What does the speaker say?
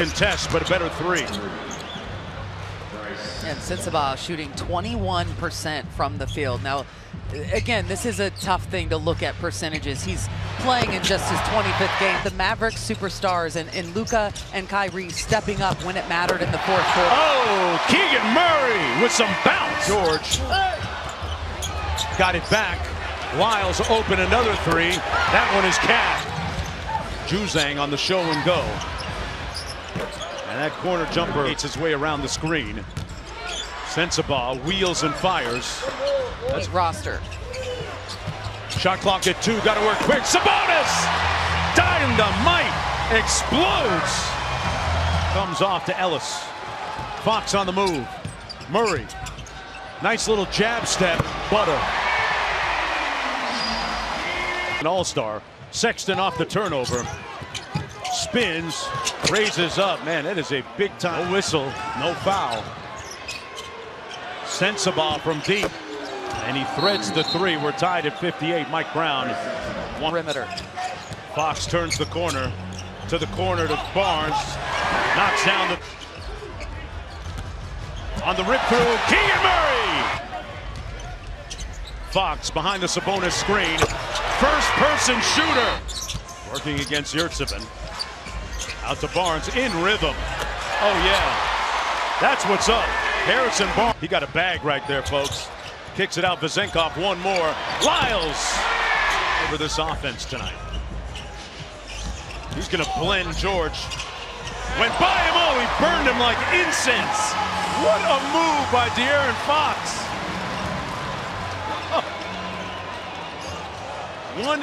contest, but a better three. And Sensabaugh shooting 21% from the field. Now, again, this is a tough thing to look at percentages. He's playing in just his 25th game. The Mavericks superstars and, and Luka and Kyrie stepping up when it mattered in the fourth quarter. Oh, Keegan Murray with some bounce. George got it back. Lyles open another three. That one is capped. Juzang on the show and go. And that corner jumper makes his way around the screen. Sensabaugh wheels and fires. That's roster. Shot clock at two. Got to work quick. Sabonis! Dynamite explodes. Comes off to Ellis. Fox on the move. Murray. Nice little jab step. Butter. An all-star. Sexton off the turnover. Spins. Raises up. Man, that is a big time no whistle. No foul. Sensabaugh from deep. And he threads the three. We're tied at 58. Mike Brown. One perimeter. Fox turns the corner to the corner to Barnes. Knocks down the on the rip through. Keegan Murray. Fox behind the Sabonis screen. First person shooter. Working against Yurtseven. Out to Barnes in rhythm. Oh yeah. That's what's up. Harrison Barnes. He got a bag right there, folks. Kicks it out. Vezenkov one more. Lyles over this offense tonight. He's going to blend George. Went by him. Oh, he burned him like incense. What a move by De'Aaron Fox. One